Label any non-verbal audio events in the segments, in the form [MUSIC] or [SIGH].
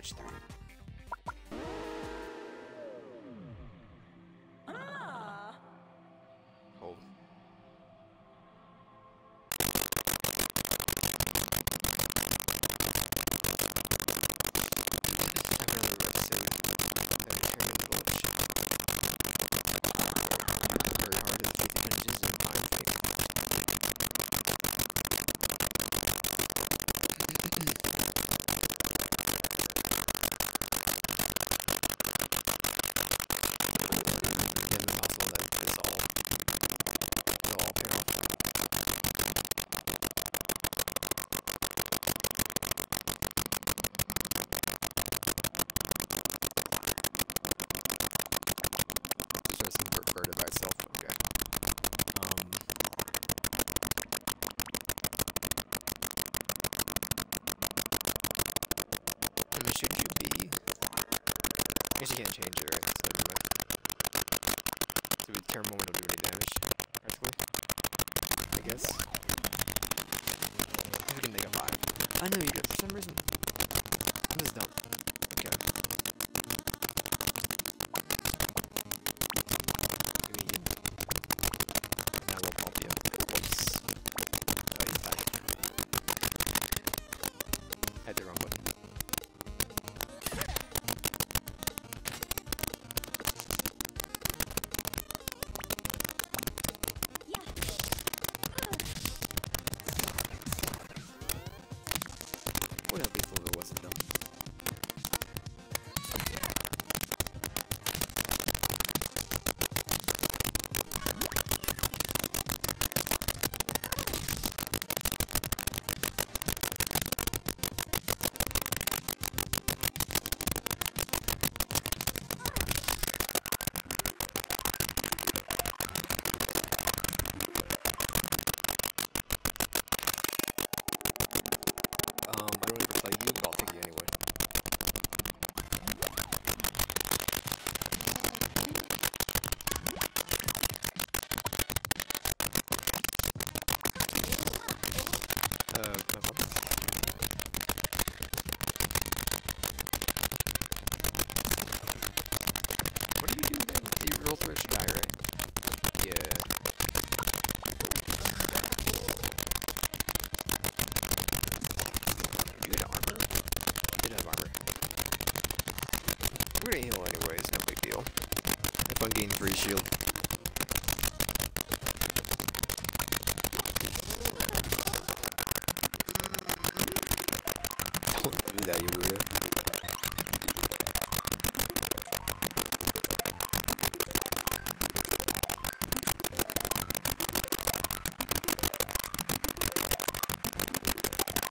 почитаю. I guess you can't change it, right? So the thermal won't do any damage. I guess. If we can make a five. I know you do. For some reason. This is dumb. Okay. Give me Now we'll pump you. Oops. Oh, you died. Had the wrong button. What else lethal if it wasn't dumb? Um, I don't ever play you, but I'll take you anyway. Uh, no problem. What do you do then? You roll through a die, right? Yeah. You had armor? You did have armor. We're gonna heal anyways, no big deal. Free shield. Don't do that, you weirdo.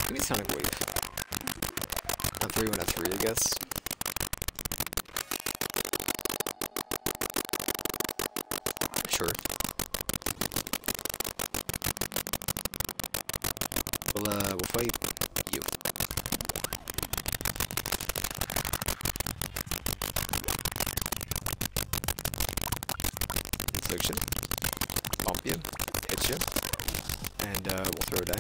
Give me Sonic Wave. On three when a three, I guess. We'll you. Infliction. Bump you. Hit you. And uh we'll throw a die.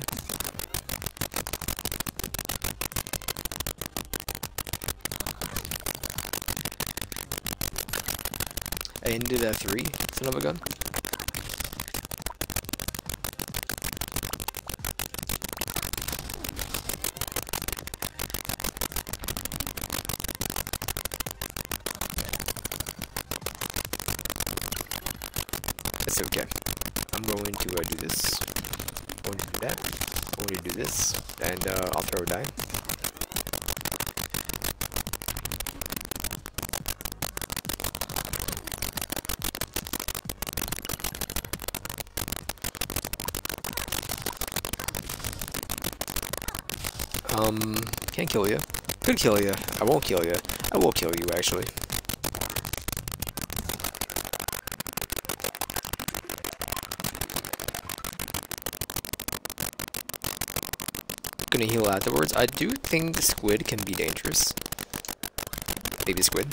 Ended at three. It's another gun. Okay. I'm going to uh, do this. I'm going to do that. I'm going to do this. And uh, I'll throw a die. Um, can't kill you. Could kill you. I won't kill you. I will kill you, actually. going to heal afterwards. I do think the squid can be dangerous. Baby squid.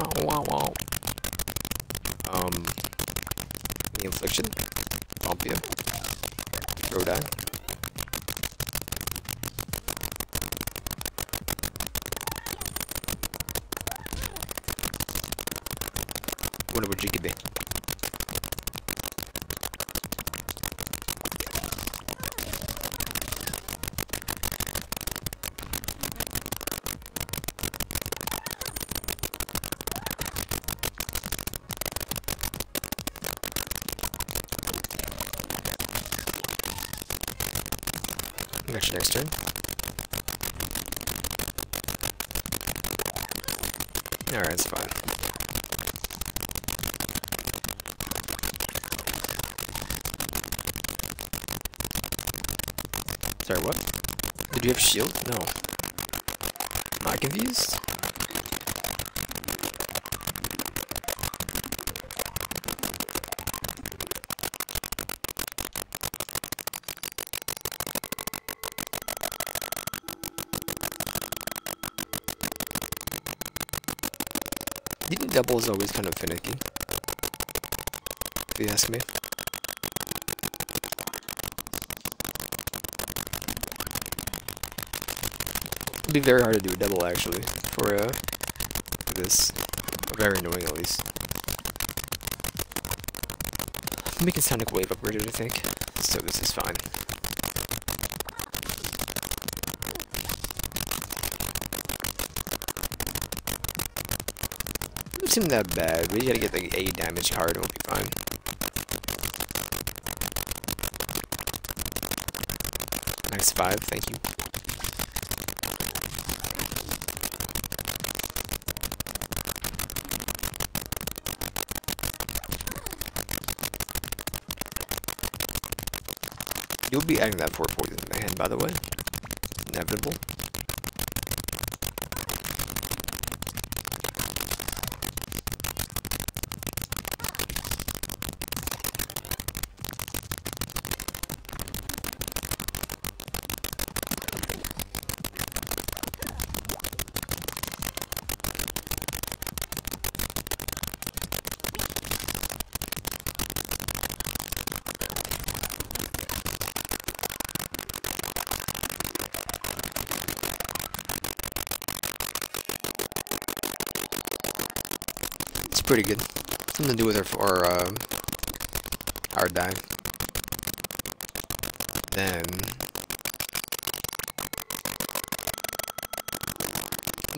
Oh, wow, wow. Um, the infliction. Bump you. Throw die. What would you give me? Next turn. Alright, it's fine. Sorry, what? Did you have shield? No. Am I confused? Eating double is always kind of finicky. If you ask me. It'd be very hard to do a double actually for uh this. Very annoying at least. I'm making Sonic Wave upgraded, I think. So this is fine. Seem that bad. We gotta get the A damage card, it'll be fine. Max 5, thank you. You'll be adding that for poison in the hand, by the way. Inevitable. It's pretty good. Something to do with our our uh, our die. Then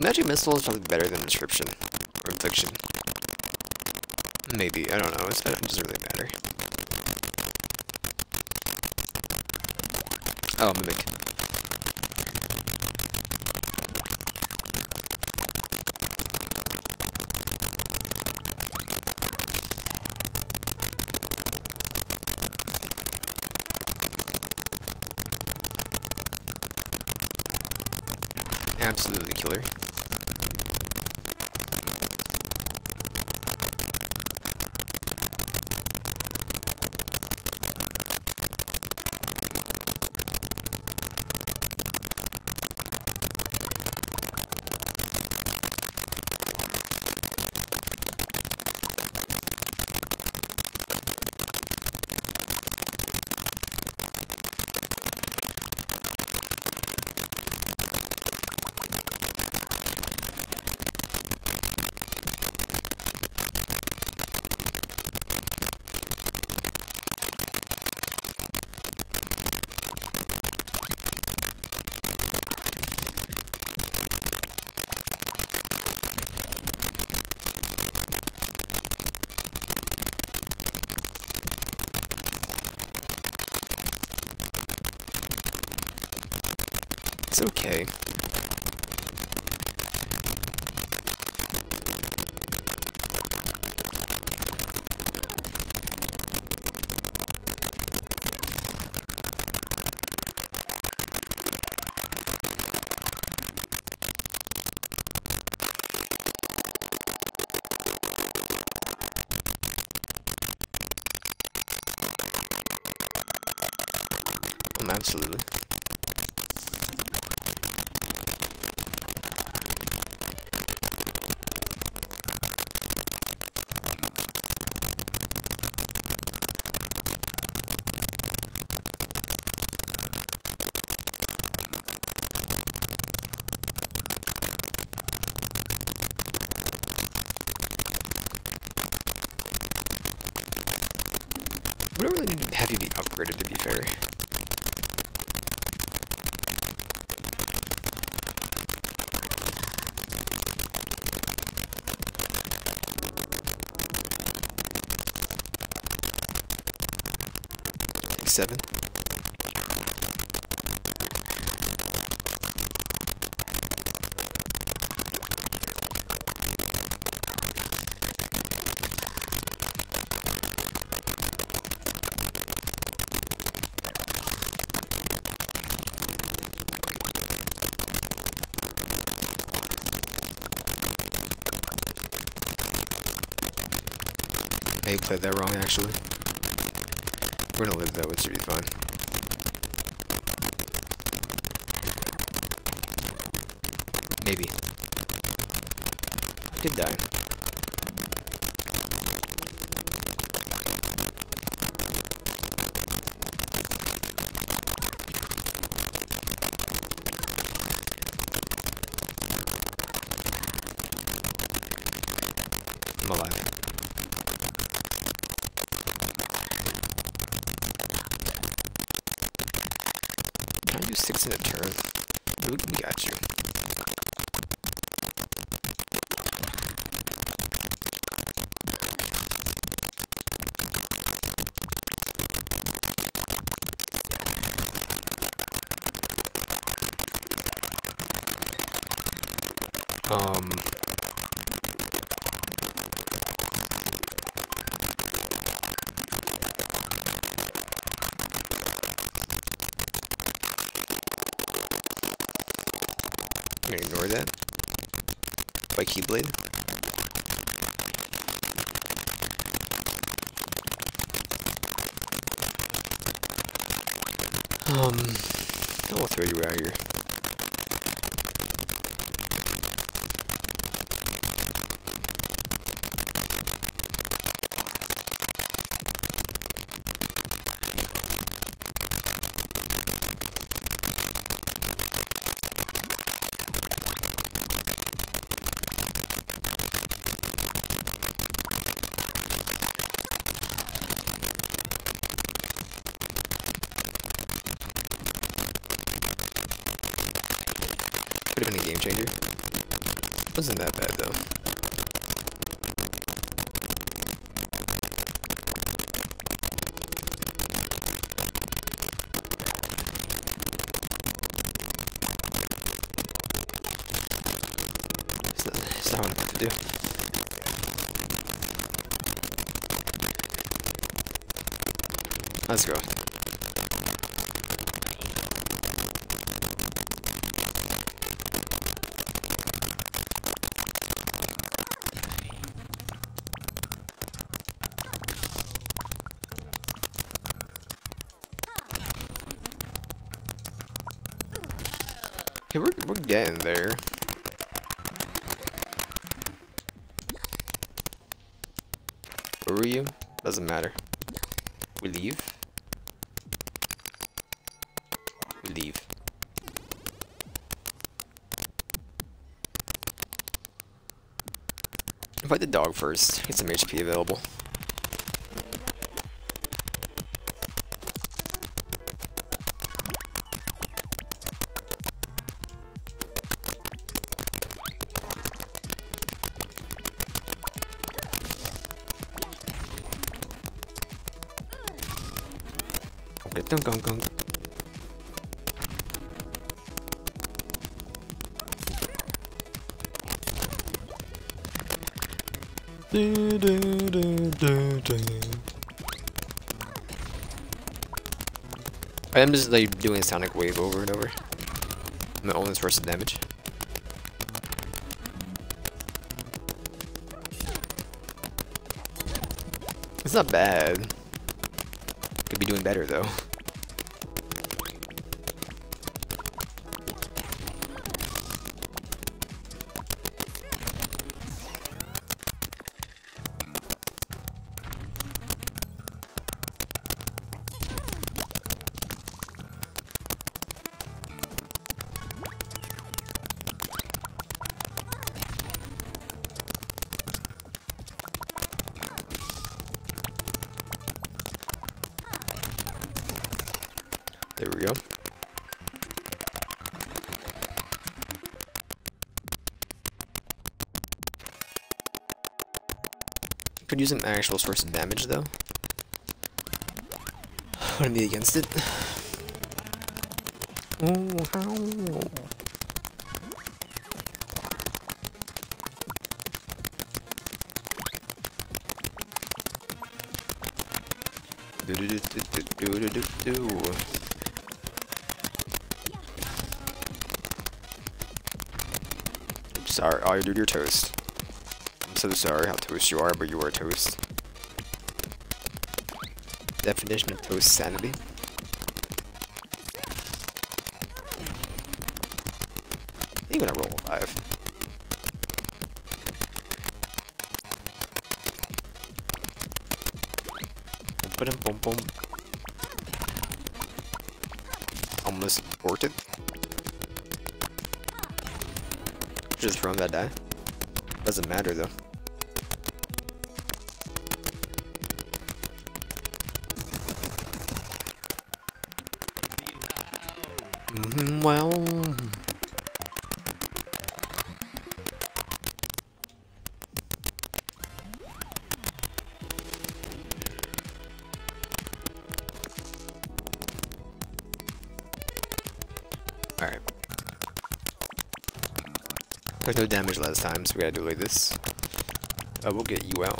magic missile is probably better than description or infliction. Maybe I don't know. It's, it doesn't really matter. Oh, mimic. Absolutely killer. It's okay. Absolutely. Upgraded to be fair. seven. I played that wrong actually. We're gonna live though, it should be fine. Maybe. Did die. I'm alive. Can I do six in a turn? We, we got you. Um. I'm gonna ignore that. By Keyblade. Um, I'll throw you out here. Could have been a game changer. Wasn't that bad though. I'm to do. Let's go. Okay, we're, we're getting there. Where were you? Doesn't matter. We leave? We leave. Fight the dog first. Get some HP available. I'm just like doing Sonic Wave over and over. I'm only versus damage. It's not bad. Could be doing better though. [LAUGHS] using my actual source of damage, though. I'm gonna be against it. Oh. Do do do do do do do. Sorry, all you do to your toast. So sorry how toast you are, but you are toast. Definition of toast sanity. Even a roll five. Boom, boom, boom. Almost aborted. Just thrown that die. Doesn't matter though. There's no damage last time, so we gotta do it like this. Uh, we'll get you out.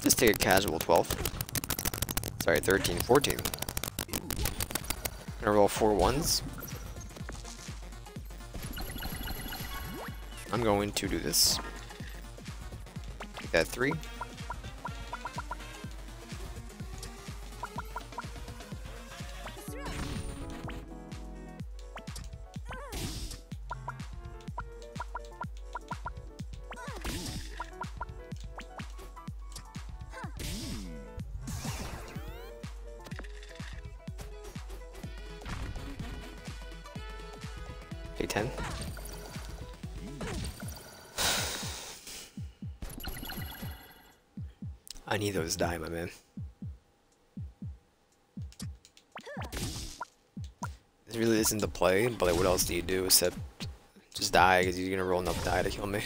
Just take a casual 12. Sorry, 13, 14. Gonna roll four ones. I'm going to do this. Take that three. I need those die, my man. This really isn't the play, but like, what else do you do except just die because you're gonna roll enough die to kill me.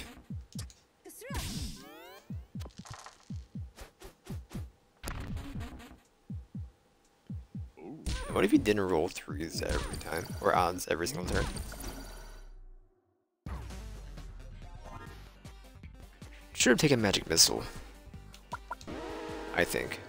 What if you didn't roll threes every time? Or odds every single turn? Should have taken Magic Missile. I think.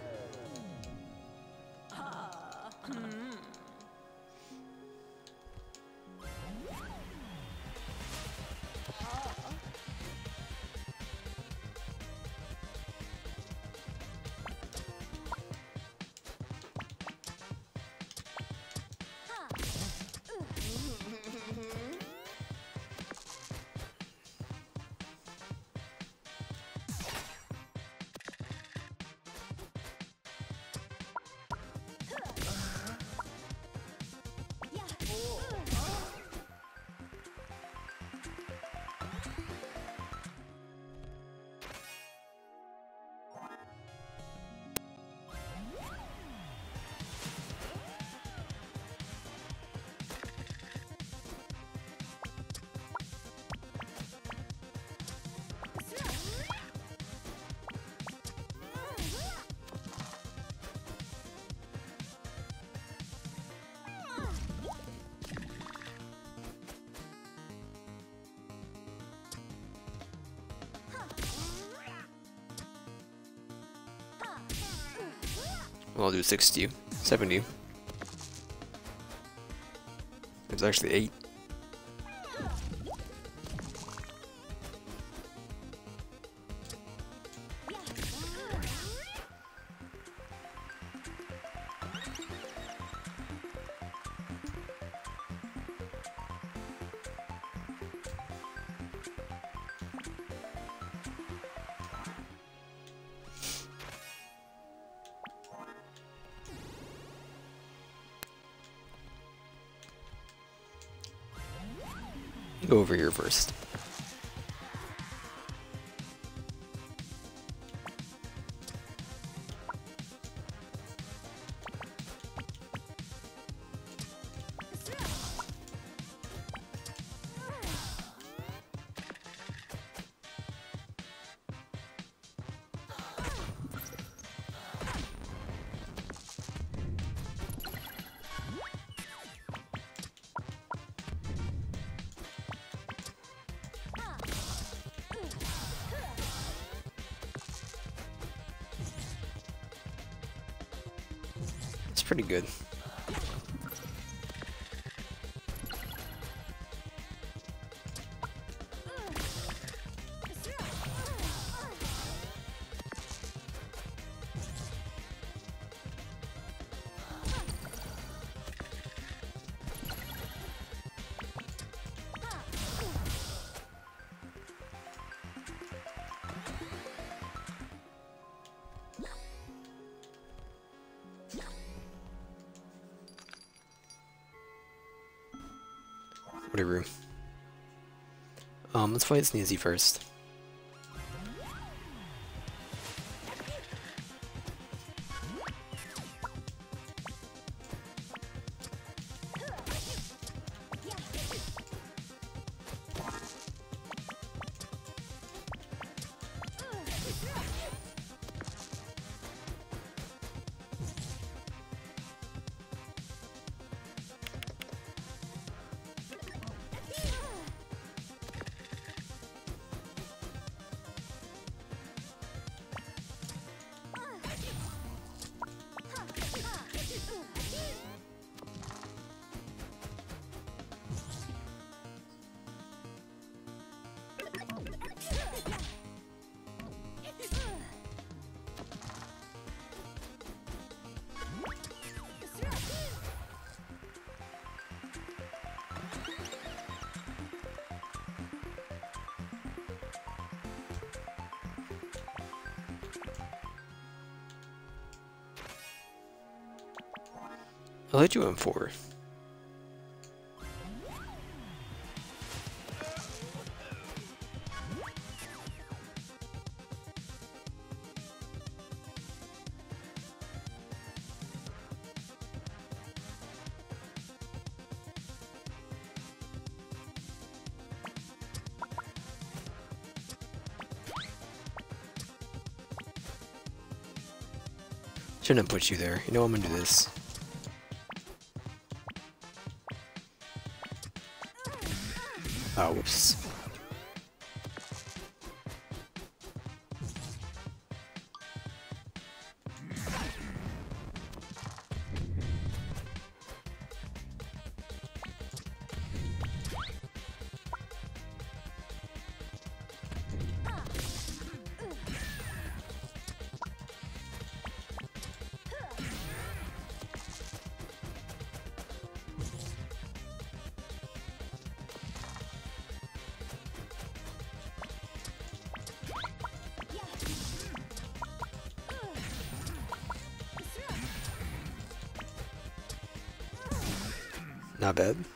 Well, I'll do 60, 70. It's actually 8. Over here first. Whatever. Um, let's fight Sneezy first. I'll let you in four. Shouldn't have put you there. You know I'm gonna do this. Oh, bad.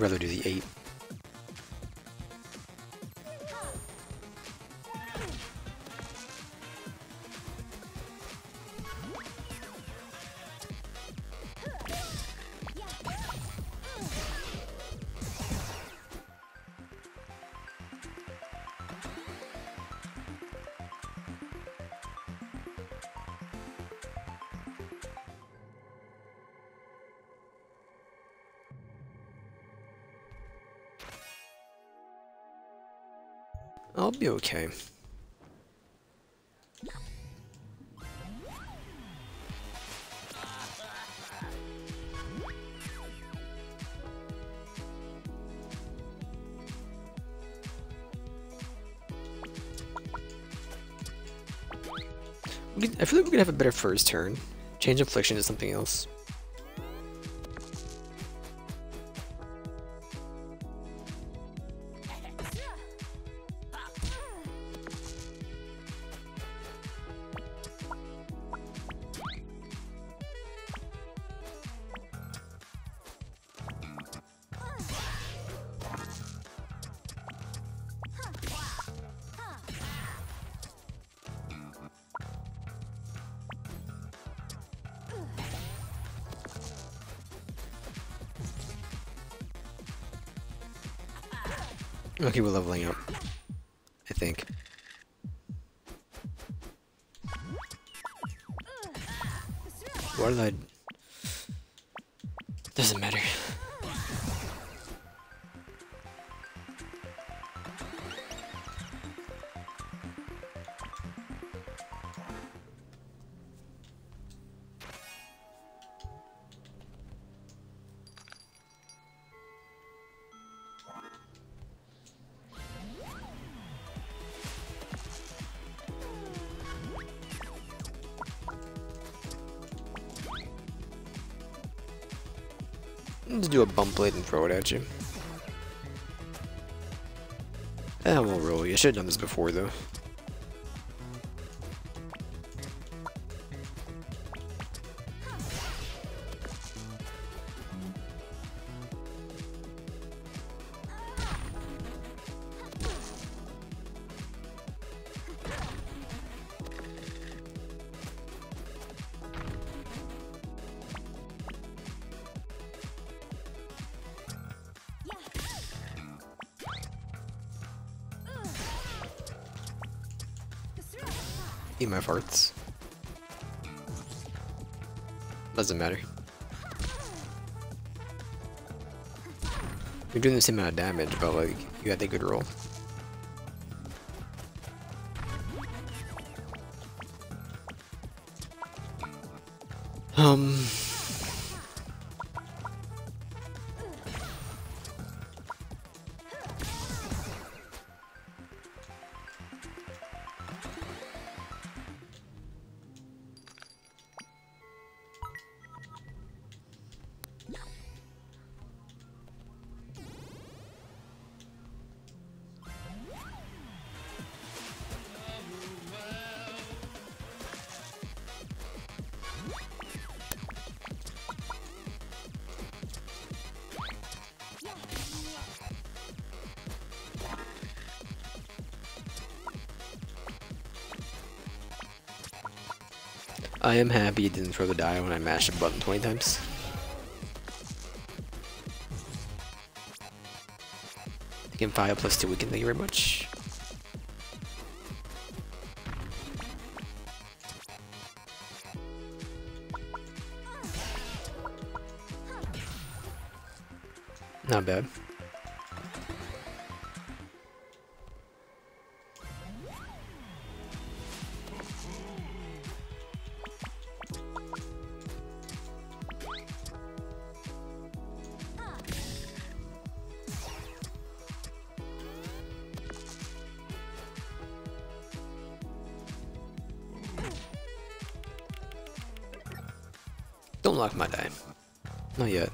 Rather do the I'll be okay. I feel like we could have a better first turn. Change Affliction to something else. Just do a bump blade and throw it at you. Eh, won't roll you. I should have done this before, though. My farts. Doesn't matter. You're doing the same amount of damage, but like, you had a good roll. Um... I am happy it didn't throw the die when I mashed the button 20 times. Again, 5 plus 2 weaken, thank you very much. Not bad. Don't my die. Not yet.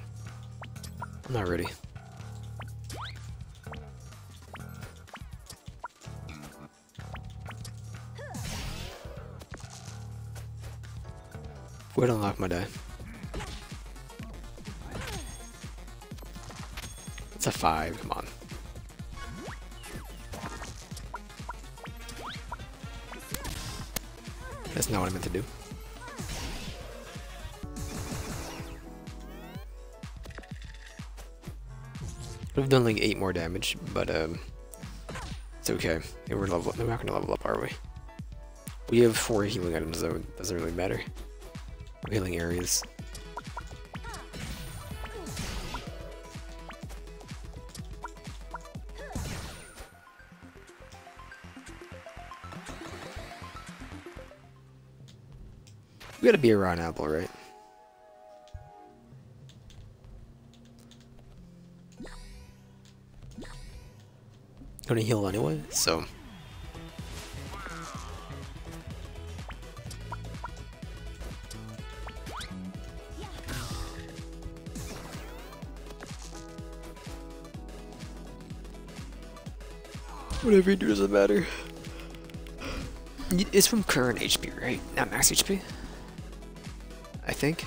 I'm not ready. Wait, unlock my die. It's a five, come on. That's not what I meant to do. We've done like eight more damage, but um, it's okay. We're level. We're not gonna level up, are we? We have four healing items, though. It doesn't really matter. Healing areas. We gotta be around Apple, right? Gonna heal anyway, so. Whatever you do doesn't matter. It's from current HP, right? Not max HP? I think.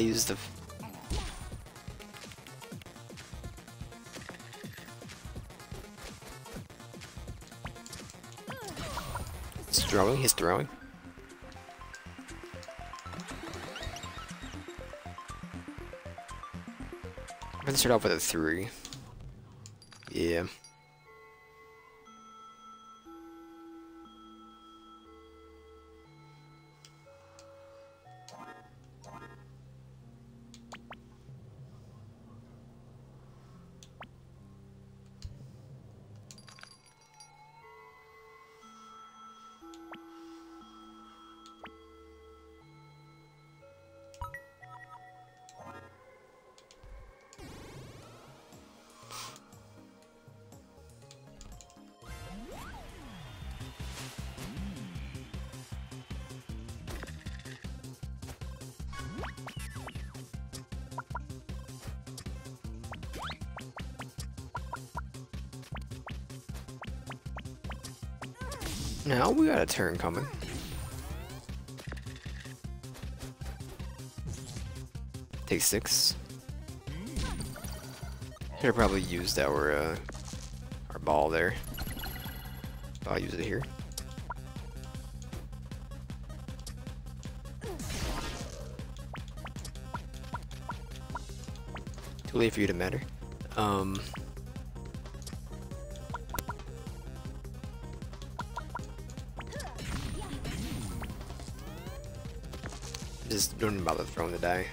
Use the... He's throwing, he's throwing. I'm gonna start off with a 3. Yeah. Now we got a turn coming. Take six. Should probably used our uh, our ball there. I'll use it here. Too late for you to matter. Um, Just don't bother throwing the die.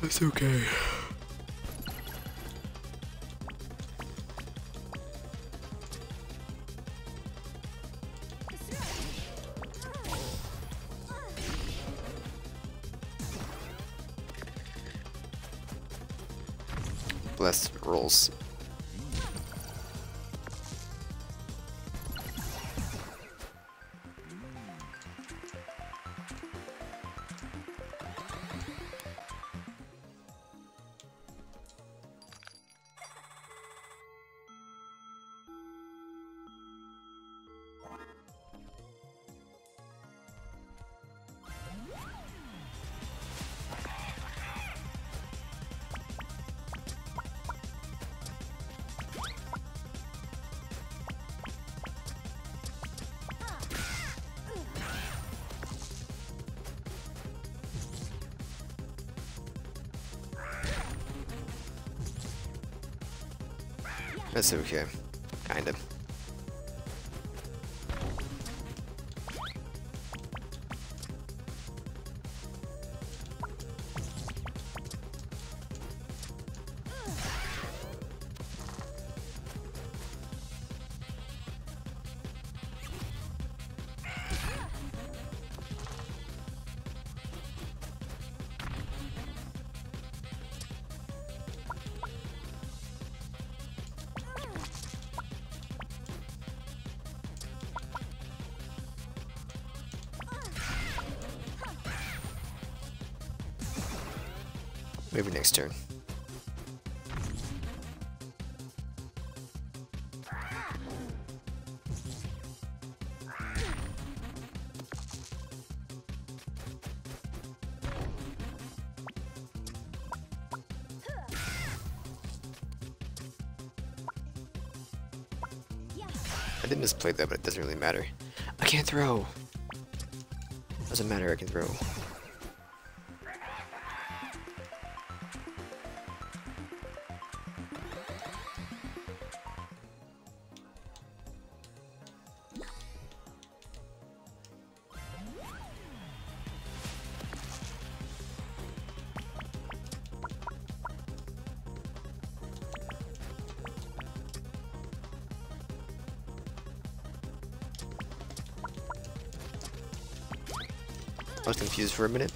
That's okay. Bless rolls. That's okay. Kinda. Next turn. I did misplay that, but it doesn't really matter. I can't throw. Doesn't matter, I can throw. I was confused for a minute.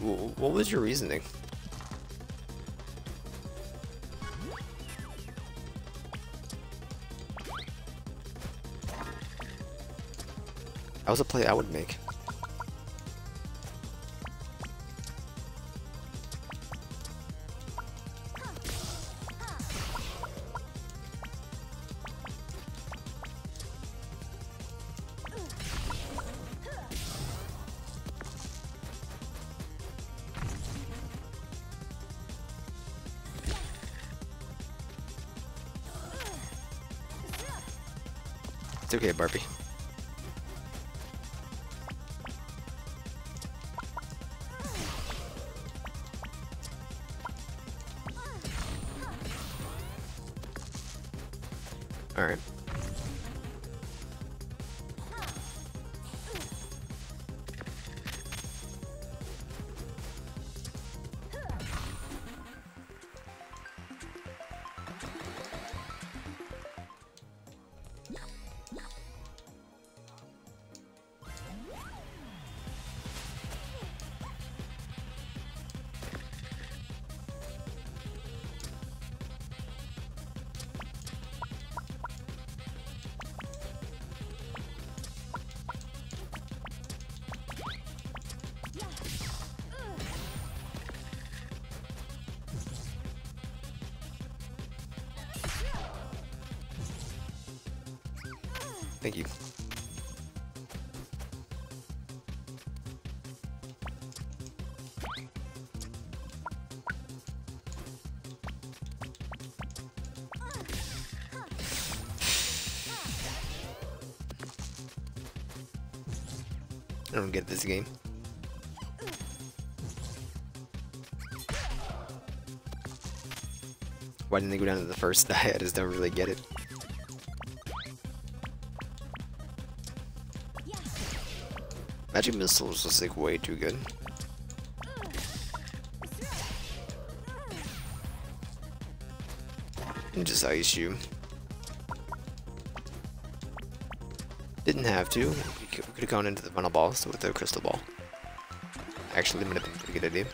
What was your reasoning? That was a play I would make. Barbie. Alright. Thank you. I don't get this game. Why didn't they go down to the first die? [LAUGHS] I just don't really get it. Magic missiles was like way too good. And just ice you. Didn't have to. We could have gone into the final boss with the crystal ball. Actually, might have been a pretty good idea.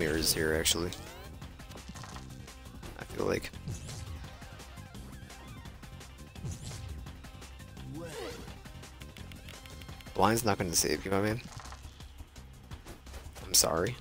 Mirrors here, actually. I feel like. Blind's not gonna save you, my man. I'm sorry.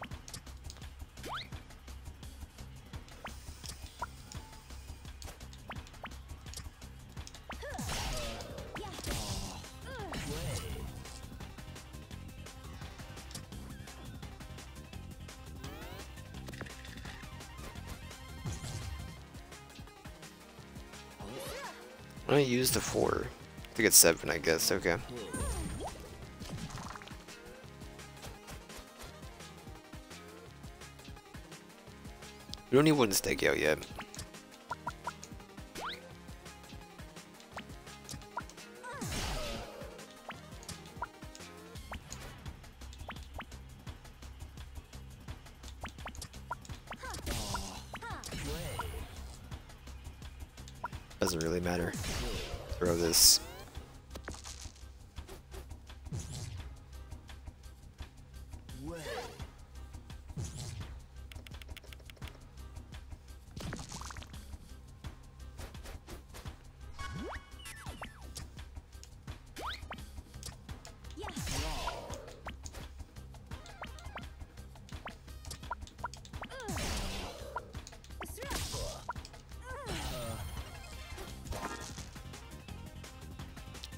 Use the four. I think it's seven, I guess. Okay. We don't want to stake out yet.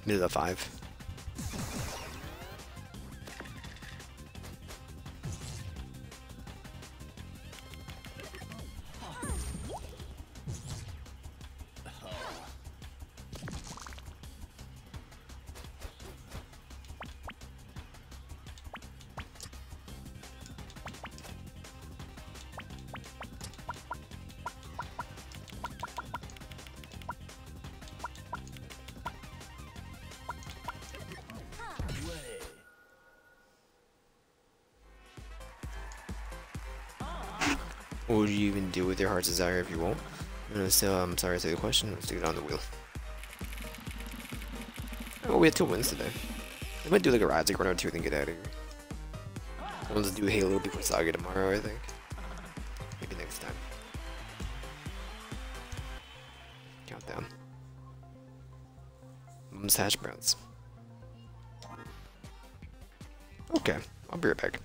Into the five. Do with your heart's desire if you won't? I'm gonna I'm sorry to the question. Let's do it on the wheel. Oh, we had two wins today. I might do like a Rising run or two, then get out of here. I want to do Halo before Saga tomorrow, I think. Maybe next time. Countdown. Mom's hash browns. Okay, I'll be right back.